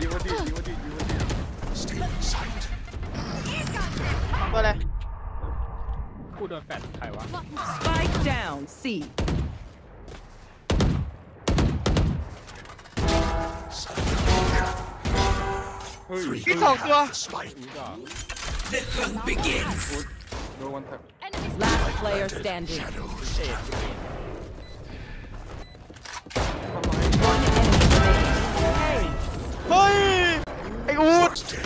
ยิงวันดียิงวันดียิงวันดี Stay in sight. ตัวอะไร กูโดนแฟนใครวะ Spike down. C. เฮ้ย Three. พี่สองตัว The spike. นี่ก็ The hunt begins. โดนวันแท็บ Last player standing. Shadows. Fox 10.